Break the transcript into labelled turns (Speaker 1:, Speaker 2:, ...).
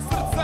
Speaker 1: srce